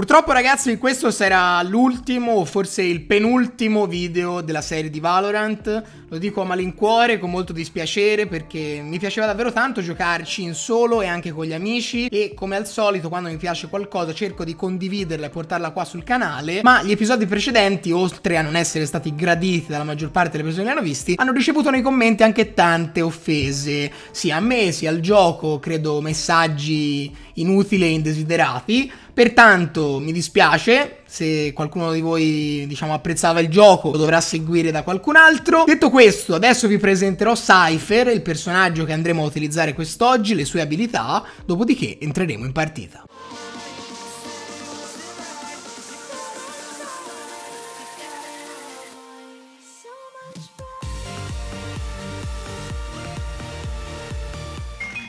Purtroppo ragazzi questo sarà l'ultimo o forse il penultimo video della serie di Valorant. Lo dico a malincuore, con molto dispiacere perché mi piaceva davvero tanto giocarci in solo e anche con gli amici. E come al solito quando mi piace qualcosa cerco di condividerla e portarla qua sul canale. Ma gli episodi precedenti, oltre a non essere stati graditi dalla maggior parte delle persone che li hanno visti Hanno ricevuto nei commenti anche tante offese. Sia a me sia al gioco, credo messaggi inutili e indesiderati Pertanto mi dispiace se qualcuno di voi diciamo apprezzava il gioco lo dovrà seguire da qualcun altro. Detto questo adesso vi presenterò Cypher, il personaggio che andremo a utilizzare quest'oggi, le sue abilità, dopodiché entreremo in partita.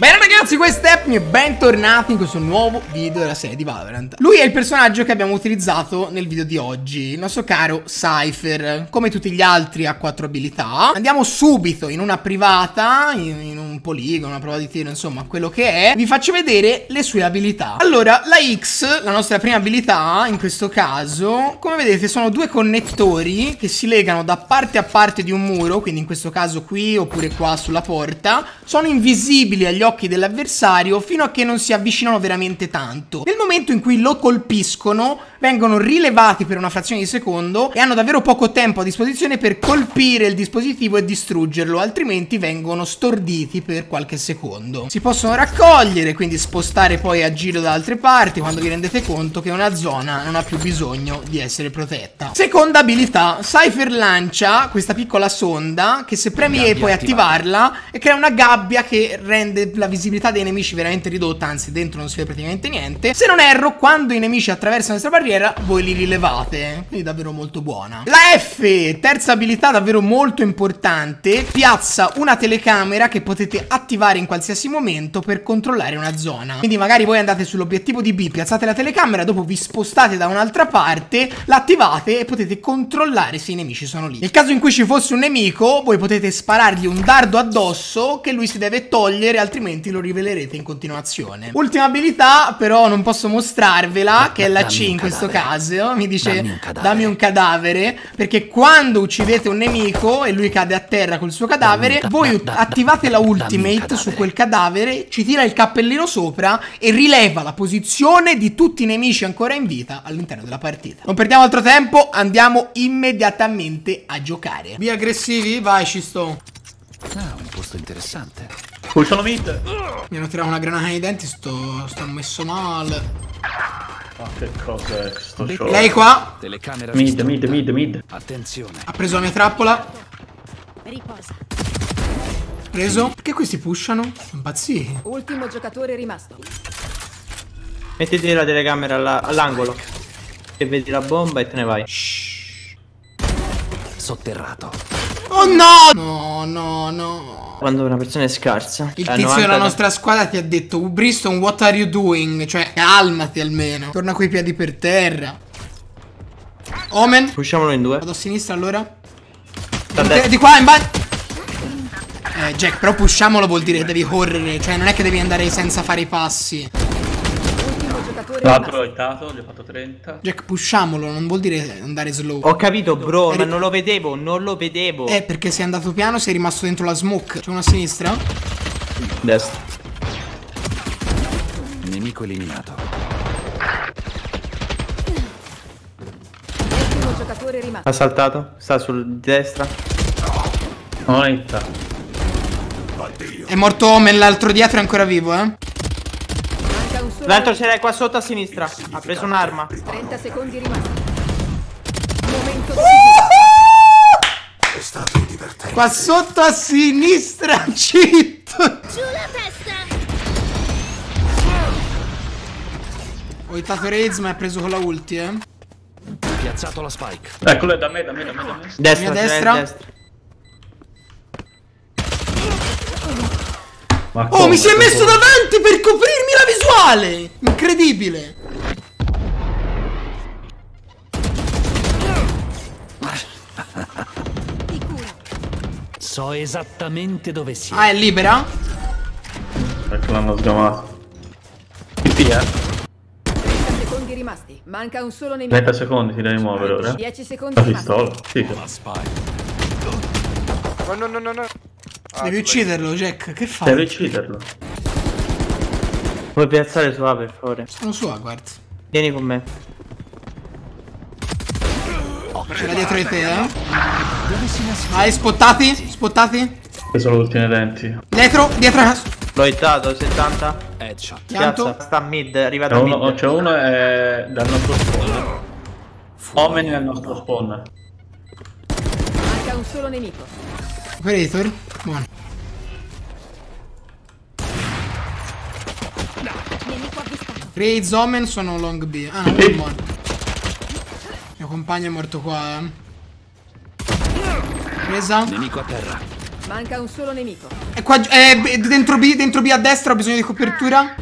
Bene ragazzi, questo è Epni e bentornati in questo nuovo video della serie di Valorant. Lui è il personaggio che abbiamo utilizzato nel video di oggi, il nostro caro Cypher. Come tutti gli altri ha quattro abilità. Andiamo subito in una privata, in, in un poligono, una prova di tiro, insomma, quello che è. Vi faccio vedere le sue abilità. Allora, la X, la nostra prima abilità, in questo caso Come vedete sono due connettori che si legano da parte a parte di un muro Quindi in questo caso qui oppure qua sulla porta. Sono invisibili agli occhi occhi dell'avversario fino a che non si avvicinano veramente tanto. Nel momento in cui lo colpiscono, vengono rilevati per una frazione di secondo e hanno davvero poco tempo a disposizione per colpire il dispositivo e distruggerlo, altrimenti vengono storditi per qualche secondo. Si possono raccogliere, quindi spostare poi a giro da altre parti quando vi rendete conto che una zona non ha più bisogno di essere protetta. Seconda abilità, Cypher lancia questa piccola sonda che se premi E puoi attivarla e crea una gabbia che rende la visibilità dei nemici veramente ridotta, anzi dentro non si vede praticamente niente. Se non erro, quando i nemici attraversano questa barriera, voi li rilevate, quindi davvero molto buona. La F, terza abilità davvero molto importante, piazza una telecamera che potete attivare in qualsiasi momento per controllare una zona. Quindi magari voi andate sull'obiettivo di B, piazzate la telecamera, dopo vi spostate da un'altra parte, l'attivate e potete controllare se i nemici sono lì. Nel caso in cui ci fosse un nemico, voi potete sparargli un dardo addosso che lui si deve togliere, altrimenti lo rivelerete in continuazione. Ultima abilità, però non posso mostrarvela, che è la C in questo caso. Mi dice dammi un, dammi un, cadavere, perché quando uccidete un nemico e lui cade a terra col suo cadavere, voi attivate la ultimate su quel cadavere, ci tira il cappellino sopra e rileva la posizione di tutti i nemici ancora in vita all'interno della partita. Non perdiamo altro tempo, andiamo immediatamente a giocare. Via aggressivi, vai, ci sto. Ah, un posto interessante. Pushano mid. Mi hanno tirato una granata nei denti, sto, sto messo male. Ma che cosa è sto show? Lei qua. Telecamera mid, mid, mid, mid. Attenzione. Ha preso la mia trappola. Riposa. Preso. Perché questi pushano? Impazziti. Ultimo giocatore rimasto. Mettiti la telecamera all'angolo. Che vedi la bomba e te ne vai. Shh. Sotterrato. Oh no! No, no, no. Quando una persona è scarsa. Il tizio della nostra squadra ti ha detto Briston, what are you doing? Cioè, calmati almeno. Torna coi piedi per terra. Omen. Pusciamolo in due. Vado a sinistra allora. Di, di qua in bagno. Eh, Jack, però pusciamolo vuol dire che devi correre. Cioè, non è che devi andare senza fare i passi. L'altro l'ho hittato, gli ho fatto 30. Jack, pusciamolo, non vuol dire andare slow. Ho capito, bro, ma non lo vedevo, non lo vedevo. Eh, perché sei andato piano, sei rimasto dentro la smoke. C'è una a sinistra? Destra. Nemico eliminato. Ha saltato, sta sul destra. Hitta. È morto Omen, l'altro dietro è ancora vivo, eh. L'altro ce l'hai qua sotto a sinistra. Ha preso un'arma. 30 secondi rimasti. Momento È stato divertente. Qua sotto a sinistra, cheat. Giù la testa. Ho hittato Raids ma ha preso con la ulti, eh. Piazzato la spike. Eccolo, è da me, da me, da me, da me. Destra, destra. destra. Ma oh, mi si è messo davanti per coprirmi la visuale! Incredibile! So esattamente dove sia. Ah, è libera? Ecco l'hanno sgamato. PP, eh. 30 secondi rimasti. Manca un solo nemico. 30 secondi ti devi muovere ora. 10 secondi La pistola. Sì. La. No, no, no, no, no. Ah, Devi ucciderlo, Jack. Che fai? Devi ucciderlo. Puoi piazzare su A per favore. Sono su A, guarda. Vieni con me. C'era dietro di te, eh. Vai, spottati? Spottati? Questi sono gli ultimi denti. Dietro, dietro. L'ho hittato, 70. Headshot. Pianto. Piazza, sta mid, è arrivato C'è a uno, mid. c'è uno è dal nostro spawn. Omeni nel nostro spawn. Un solo nemico. Operator. Buono. Graze, Omen sono long B. Ah, no, è morto. Il mio compagno è morto qua, eh. Presa. Nemico a terra. Manca un solo nemico. È qua, è b- dentro B, dentro B a destra, ho bisogno di copertura.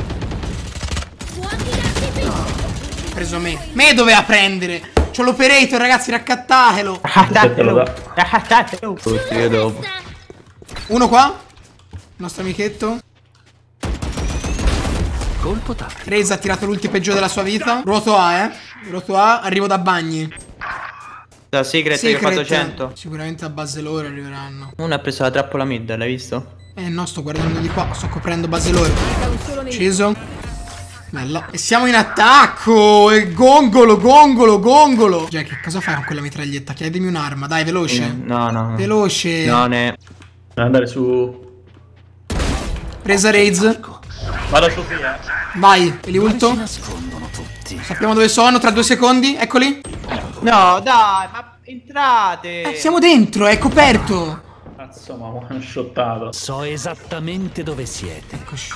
Ha preso me. Me doveva prendere. C'ho l'operator, ragazzi, raccattatelo. Aspetta, lo dà. Racattatelo. Io dopo. Uno qua. Nostro amichetto. Colpo tattico. Graze ha tirato l'ultimo peggio della sua vita. Ruoto A, eh. Ruoto A, arrivo da bagni. Da Secret, che ha fatto Secret. 100. Sicuramente a base loro arriveranno. Uno ha preso la trappola mid, l'hai visto? Eh no, sto guardando di qua, sto coprendo base loro. Manca Bella. E siamo in attacco! E gongolo, gongolo, gongolo! Jack, che cosa fai con quella mitraglietta? Chiedimi un'arma, dai, veloce. No, no. no. Veloce. No, ne. Andare su. Presa Raids. Vado su via. Vai, e li ulto. Nascondono tutti. Sappiamo dove sono, tra due secondi. Eccoli. No, dai, ma entrate. Eh, siamo dentro, è coperto. Cazzo, ma one shottato. So esattamente dove siete. Eccoci.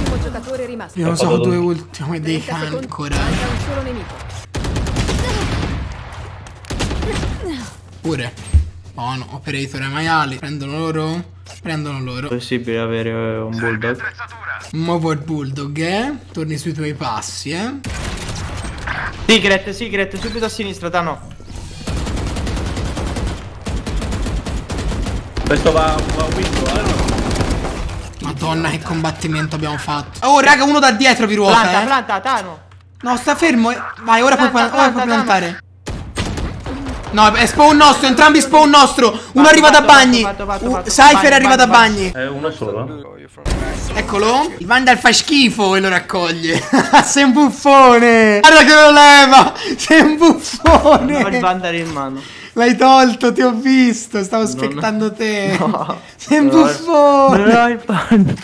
Ultimo giocatore rimasto. Io non so fatto due ultimi dei 30 cani secondi. ancora. Manca un solo nemico. Pure. Buono, operator e maiali. Prendono loro. Prendono loro. possibile avere eh, un bulldog? Muovo il bulldog, eh. Torni sui tuoi passi, eh. Secret, secret, subito a sinistra, Tano. Questo va, va a window, eh. Madonna, che combattimento abbiamo fatto. Oh, raga, uno da dietro vi ruota, Planta, eh. planta, Tano. No, sta fermo. eh. Vai, ora puoi, Planta, ora puoi planta, piantare. No, è spawn nostro, entrambi spawn nostro. Uno arriva da bagni. Cypher Bagni, arriva da bagni. È uno solo. Eccolo. Il Vandal fa schifo e lo raccoglie. Sei un buffone. Guarda che lo leva. Sei un Ho il buffone. vandal in mano. L'hai tolto, ti ho visto. Stavo Non- aspettando te. No. Sei un Non buffone.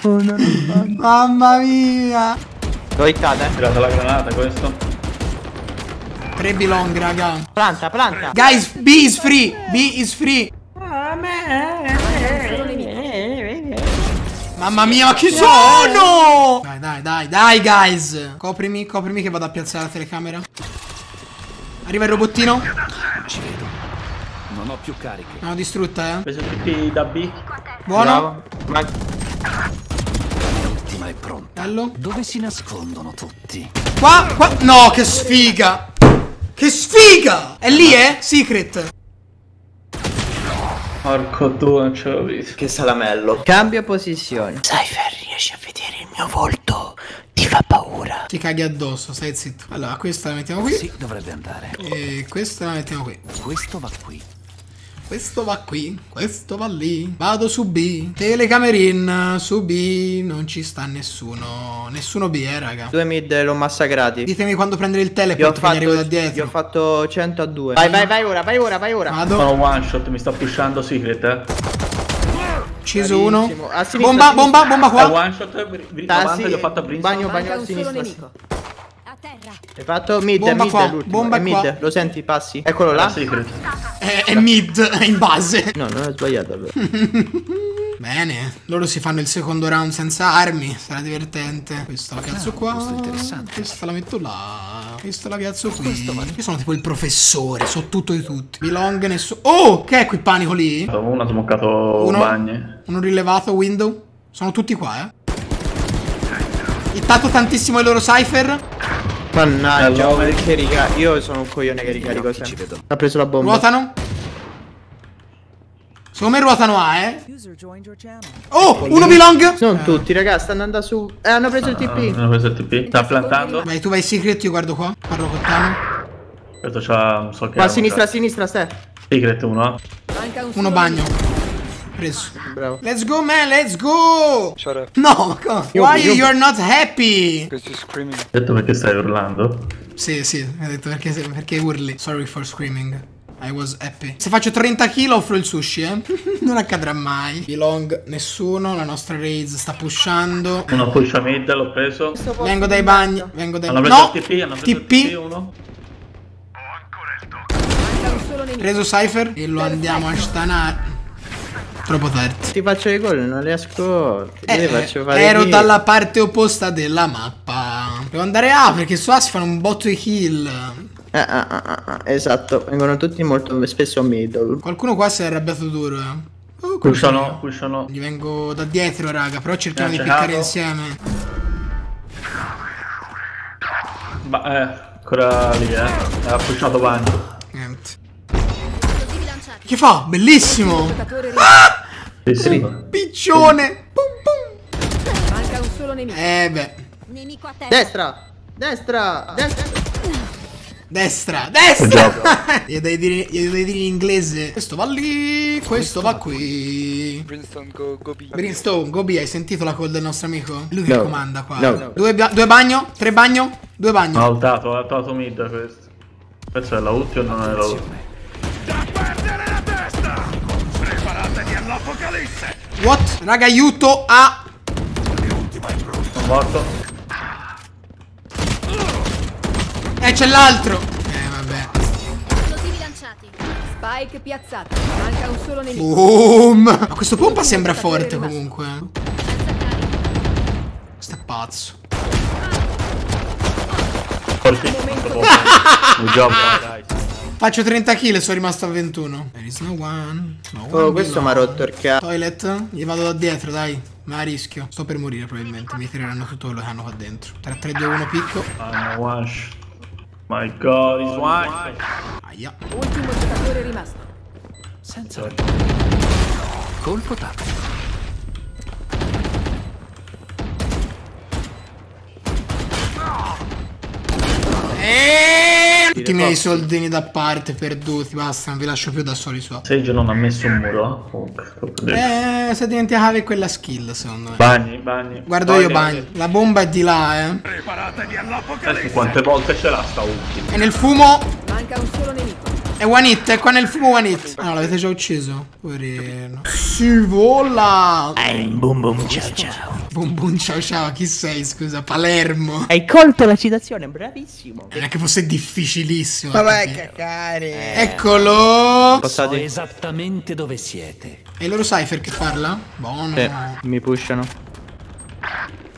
Non non. Mamma mia. L'ho hittata, eh. Tirato la granata questo. 3 belong, raga. Planta, planta. Guys, B is free. B is free. Mamma mia, ma chi sono? Dai, dai, dai, dai, guys. Coprimi, coprimi che vado a piazzare la telecamera. Arriva il robottino. Ci vedo. Non ho più cariche. L'hanno distrutta, eh. Preso tutti da B. Buono. L'ultima è pronta. Bello. Dove si nascondono tutti? Qua, qua. No, che sfiga. Che sfiga. È lì, eh? Secret. Porco due, non ce l'ho visto. che salamello. Cambia posizione. Cypher, riesci a vedere il mio volto? Ti fa paura. Ti caghi addosso, stai zitto. Allora, questa la mettiamo qui. Sì, dovrebbe andare. E questa la mettiamo qui. Questo va qui. Questo va qui, questo va lì. Vado su B. Telecamerin su B. Non ci sta nessuno. Nessuno B, eh, raga. Due mid l'ho massacrati. Ditemi quando prendere il teleport che arrivo da io ho dietro. fatto 100 a 2. Vai, vai, vai ora, vai ora, vai ora. Vado. Sono one shot, mi sta pushando secret, eh. Ucciso uno. A sinistra, Bomba, a sinistra. bomba, bomba qua. one shot, bri- bri- sì, gli ho fatto a Brimstone. bagno, bagno a sinistra. nemico. Hai fatto mid, Bomba mid qua, è bomba è mid, qua. lo senti, passi. Eccolo là. È, è mid, è in base. No, non ho sbagliato allora. Bene, loro si fanno il secondo round senza armi, sarà divertente. Questa la piazzo qua, questo è interessante. questa la metto là, questa la piazzo qui. Io sono tipo il professore, so tutto di tutti. Belong nessuno... Oh, che è quel panico lì? Uno ha smoccato Uno, bagni. uno rilevato, window. Sono tutti qua, eh. Hittato tantissimo i loro cipher. Mannaggia, Allora. perché riga... Io sono un coglione che ricarico sempre. Ha preso la bomba. Ruotano. Secondo me ruotano A, eh. Oh, uno belong. Non tutti, raga, stanno andando su. Eh, hanno preso il TP. Hanno preso il TP. Sta plantando. Vai, tu vai secret, io guardo qua. Parlo con Tano. Questo c'ha non so che. Qua a sinistra, a sinistra, ste. Secret uno. Manca un Uno bagno. Preso. Bravo. Let's go, man, let's go. Shut up. No, come? Io- Why io- you're not happy? Because you're screaming. Hai detto perché stai urlando? Sì, sì, hai detto perché, perché urli. Sorry for screaming. I was happy. Se faccio 30 kg offro il sushi, eh. non accadrà mai. Belong nessuno, la nostra Raze sta pushando. Uno pusha mid, l'ho preso. Vengo dai bagni, vengo dai preso No! TP, TP. TP uno. Preso Cypher e lo andiamo a stanare. Troppo tardi. Ti faccio i gol, non li ascolti. Eh, Ti faccio fare ero kill. dalla parte opposta della mappa. Devo andare A perché su A si fanno un botto di kill. Ah, ah, ah, esatto, vengono tutti molto spesso middle. Qualcuno qua si è arrabbiato duro, eh. Oh, Pushano, pushano. Gli vengo da dietro, raga, però cerchiamo di piccare insieme. Ma eh, ancora lì, eh. Ha pushato bagno. Niente. Che fa? Bellissimo! Rimasto. Sì, sì. Piccione! Pum, pum. Manca un solo nemico. Eh beh. Nemico a terra. Destra! Destra! Destra! Destra, destra! Gli devi dire, gli devi dire in inglese. Questo va lì, questo va qui. Brimstone, go, go B. Brimstone, Gobi, hai sentito la call del nostro amico? Lui che No. comanda qua. No. Due, due bagno, tre bagno, due bagno. Ha ultato, ha ultato mid questo. Questo è la ulti o non è la ulti? What? Raga, aiuto a... Sono morto. Eh, c'è l'altro. Eh, vabbè. Esplosivi lanciati. Spike piazzato. Manca un solo nemico. Boom! Ma questo pompa sembra forte comunque. Questo è pazzo. Colpi. Un job, dai. Faccio 30 kill e sono rimasto a 21. There is no one. No one Oh, questo mi ha rotto il cazzo. Toilet? Gli vado da dietro, dai. Ma a rischio. Sto per morire probabilmente. Mi tireranno tutto quello che hanno qua dentro. 3, 3, 2, 1, picco. I'm one shot. My god, he's one shot. Aia. Ultimo giocatore rimasto. Senza colpo tattico. E... Tutti i miei soldini da parte perduti. Basta, non vi lascio più da soli su. Sage non ha messo un muro. Dentro. Eh, se diventava quella skill, secondo me. Bagni, bagni. Guardo Poi io bagni. La bomba è di là, eh. Adesso quante volte ce l'ha sta ulti? È nel fumo. Manca un solo nemico. È one hit, è qua nel fumo one hit. Ah, no, l'avete già ucciso. Poverino. Si vola. Boom boom ciao ciao. Bum bum ciao ciao, chi sei? Scusa, Palermo. Hai colto la citazione, bravissimo. Non è che fosse difficilissimo. Ma vai a capire. cagare. Eccolo. So Passati. esattamente dove siete. È il loro Cypher che parla? Buono. Sì, mi pushano.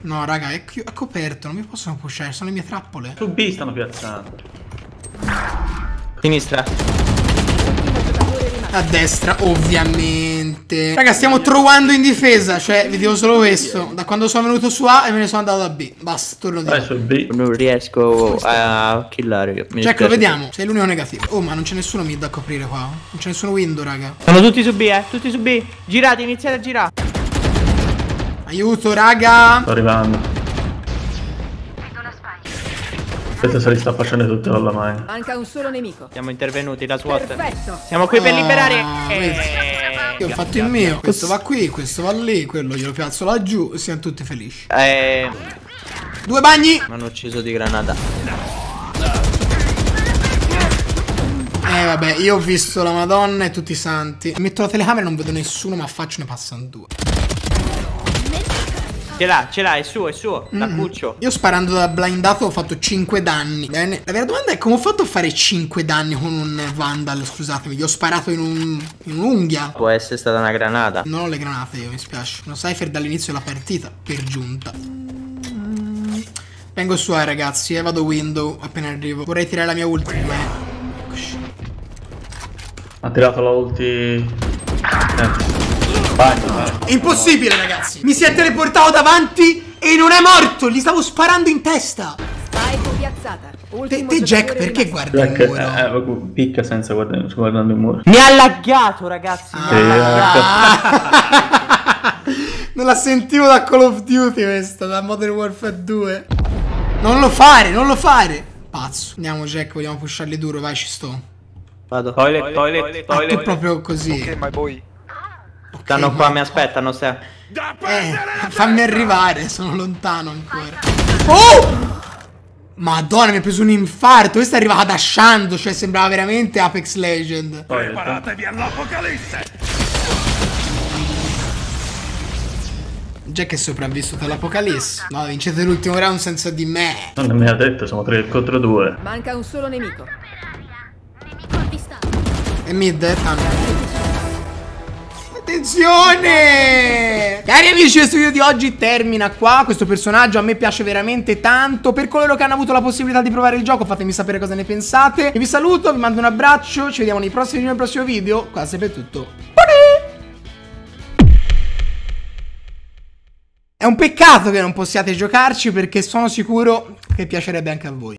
No, raga, è, è coperto, non mi possono pushare, sono le mie trappole. Su B stanno piazzando. Sinistra. A destra, ovviamente. Raga, stiamo trovando in difesa, cioè, vi dico solo questo. Da quando sono venuto su A e me ne sono andato da B. Basta, torno di B. Non riesco a killare. Mi Jack, lo dispiace. vediamo. Sei l'unico negativo. Oh, ma non c'è nessuno mid da coprire qua. Non c'è nessuno window, raga. Sono tutti su B, eh. Tutti su B. Girate, iniziate a girare. Aiuto, raga. Sto arrivando. Questo se li sta facendo tutte con la mano. Manca un solo nemico. Siamo intervenuti, la SWAT. Perfetto. Siamo qui per Ah, liberare. vedi. Eh, Io ho fatto il mio. Questo va qui, questo va lì, quello glielo piazzo laggiù siamo tutti felici. eh, Due bagni. mi hanno ucciso di granata. Eh vabbè, io ho visto la Madonna e tutti i santi. Metto la telecamera e non vedo nessuno, ma faccio ne passano due. Ce l'ha, ce l'ha, è suo, è suo. Mm. Da Cuccio. Io sparando da blindato ho fatto 5 danni. Bene. La vera domanda è come ho fatto a fare 5 danni con un Vandal, scusatemi. Gli ho sparato in, un, in un'unghia. Può essere stata una granata. Non ho le granate io, mi spiace. Uno Cypher dall'inizio della partita, per giunta. Vengo su A ragazzi, eh, vado window appena arrivo. Vorrei tirare la mia ultima. Eccoci. Ha tirato la ulti. Eh. È impossibile ragazzi. Mi si è teleportato davanti e non è morto. Gli stavo sparando in testa. Spike Piazzata. Te, Ultimo te, Jack, perché guardi Jack, il muro? eh, eh, picca senza guardare, guardando il muro. Mi ha laggato, ragazzi. Mi ha Sì, laggato. Ah! non la sentivo da Call of Duty questa, da Modern Warfare 2. Non lo fare, non lo fare. Pazzo. Andiamo, Jack, vogliamo pusharli duro, vai, ci sto. Vado. Toilet, toilet, Ah, tu toilet. proprio così. Ok, my boy. Stanno qua, mi aspettano, se. Eh, fammi arrivare, sono lontano ancora. Oh! Madonna, mi ha preso un infarto. Questa arrivava dashando, cioè sembrava veramente Apex Legend. toilet. Jack è sopravvissuto all'Apocalisse. No, vincete l'ultimo round senza di me. Non mi ha detto, siamo 3 contro 2. Manca un solo nemico. Nemico avvistato. E mid, eh, tanto. Attenzione! Cari amici, questo video di oggi termina qua. Questo personaggio a me piace veramente tanto. Per coloro che hanno avuto la possibilità di provare il gioco, fatemi sapere cosa ne pensate. Io vi saluto, vi mando un abbraccio. Ci vediamo nei prossimi nel prossimo video. Qua sempre è tutto. È un peccato che non possiate giocarci perché sono sicuro che piacerebbe anche a voi.